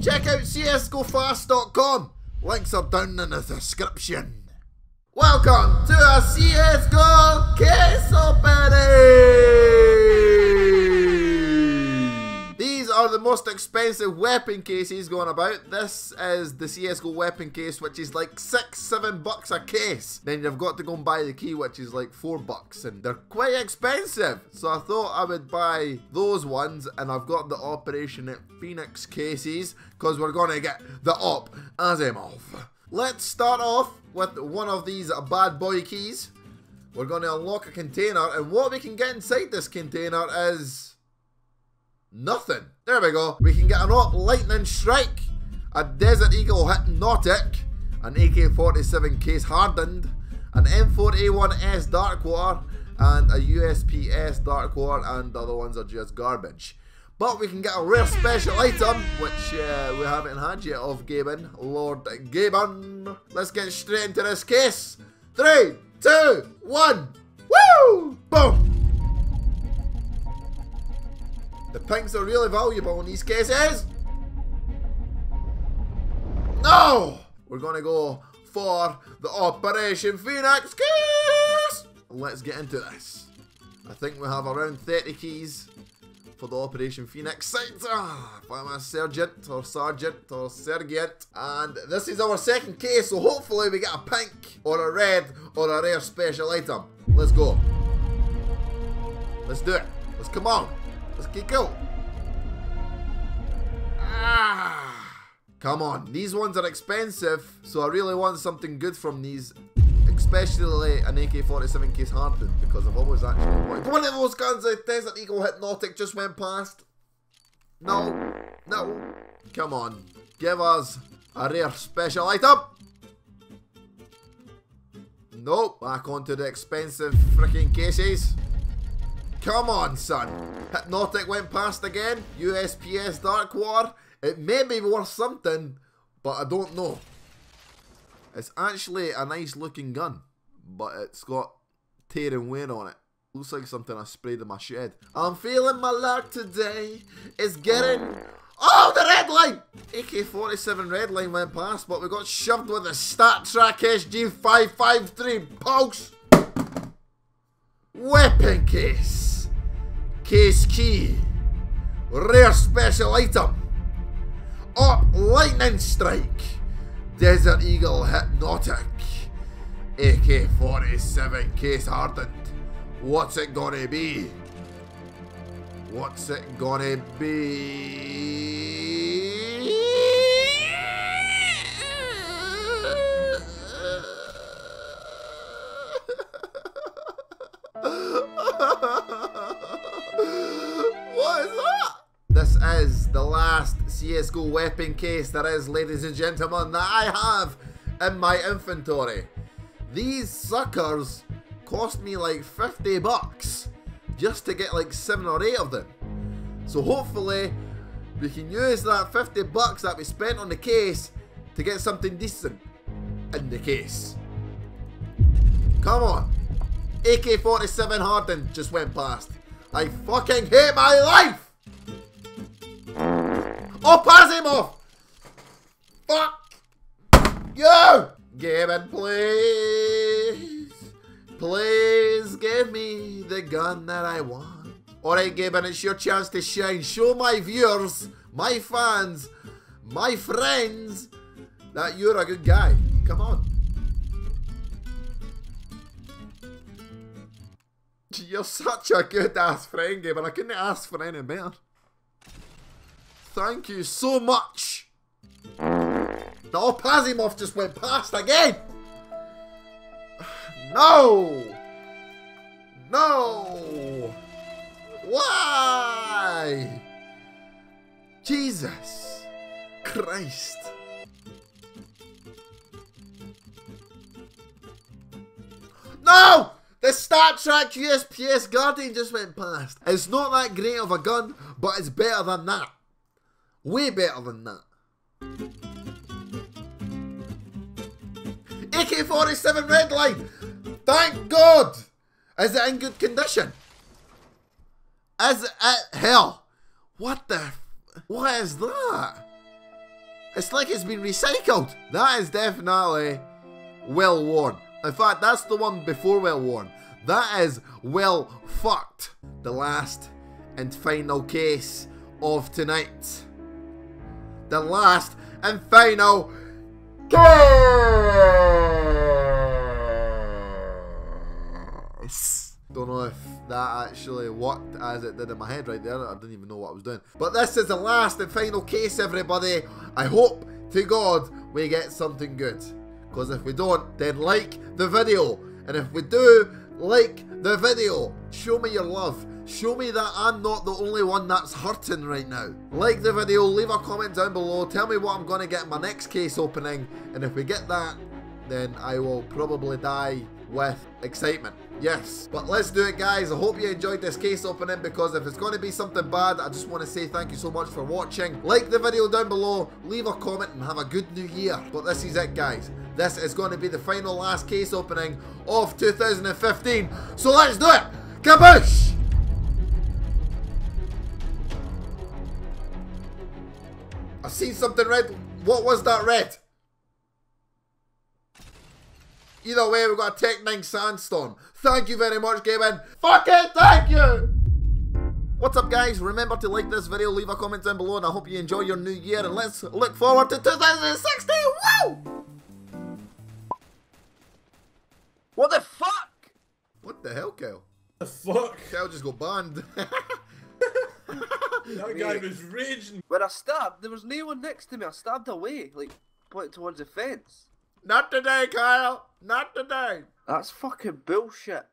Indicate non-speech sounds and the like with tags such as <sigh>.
check out csgofast.com. Links are down in the description. Welcome to a CSGO case opening! Are the most expensive weapon cases going about. This is the CSGO weapon case, which is like six, seven bucks a case. Then you've got to go and buy the key, which is like four bucks, and they're quite expensive. So I thought I would buy those ones, and I've got the Operation at Phoenix cases, because we're going to get the AWP Asiimov. Let's start off with one of these bad boy keys. We're going to unlock a container, and what we can get inside this container is nothing. There we go. We can get an AWP Lightning Strike, a Desert Eagle Hypnotic, an AK-47 case hardened, an M4A1S Darkwater, and a USP-S Darkwater, and the other ones are just garbage. But we can get a rare special item, which uh, we haven't had yet of Gaben, Lord Gaben. Let's get straight into this case. Three, two, one. Woo! Boom! The pinks are really valuable in these cases. No! We're gonna go for the Operation Phoenix case! Let's get into this. I think we have around 30 keys for the Operation Phoenix site. Ah, a sergeant or sergeant or sergeant. And this is our second case, so hopefully we get a pink or a red or a rare special item. Let's go. Let's do it. Let's come on. Let's get going. Ah. Come on, these ones are expensive, so I really want something good from these especially an AK-47 case hardened because I've always actually wanted one of those guns. A Desert Eagle Hypnotic just went past. No, no, come on, give us a rare special item. Nope, back onto the expensive freaking cases. Come on, son. Hypnotic went past again. USP-S Dark War. It may be worth something, but I don't know. It's actually a nice looking gun, but it's got tear and wear on it. Looks like something I sprayed in my shed. I'm feeling my luck today. It's getting... Oh, the red line! AK-47 red line went past, but we got shoved with a StatTrak SG553 Pulse. Weapon case. Case key. Rare special item. AWP lightning strike. Desert Eagle Hypnotic. AK-47 case hardened. What's it gonna be? What's it gonna be? Is the last CSGO weapon case there is, ladies and gentlemen, that I have in my inventory. These suckers cost me like 50 bucks just to get like 7 or 8 of them. So hopefully we can use that 50 bucks that we spent on the case to get something decent in the case. Come on. AK-47 Harden just went past. I fucking hate my life! Oh, Pasimov! Fuck! You! Gaben, please! Please give me the gun that I want. Alright, Gaben, it's your chance to shine. Show my viewers, my fans, my friends that you're a good guy. Come on. You're such a good ass friend, Gaben. I couldn't ask for any better. Thank you so much. The AWP Asiimov just went past again. No. No. Why? Jesus Christ. No! The StatTrak USP-S Guardian just went past. It's not that great of a gun, but it's better than that. Way better than that. AK-47 red line. Thank God. Is it in good condition? Is it hell? What the? What is that? It's like it's been recycled. That is definitely well worn. In fact, that's the one before well worn. That is well fucked. The last and final case of tonight. The last and final case. Don't know if that actually worked as it did in my head right there. I didn't even know what I was doing. But this is the last and final case, everybody. I hope to God we get something good. Because if we don't, then like the video. And if we do like the video, show me your love. Show me that I'm not the only one that's hurting right now. Like the video, leave a comment down below, tell me what I'm going to get in my next case opening, and if we get that, then I will probably die with excitement. Yes, but let's do it guys. I hope you enjoyed this case opening because if it's going to be something bad, I just want to say thank you so much for watching. Like the video down below, leave a comment and have a good new year. But this is it guys. This is going to be the final last case opening of 2015. So let's do it! Kaboosh! I seen something red. What was that red? Either way, we've got a Tec-9 Sandstorm. Thank you very much, Gaming. Fucking thank you! What's up, guys? Remember to like this video, leave a comment down below, and I hope you enjoy your new year, and let's look forward to 2016! Woo! What the fuck? What the hell, Kyle? The fuck? Kyle just got banned. <laughs> That guy was raging. When I stabbed, there was no one next to me. I stabbed away, like pointing towards the fence. Not today, Kyle. Not today. That's fucking bullshit.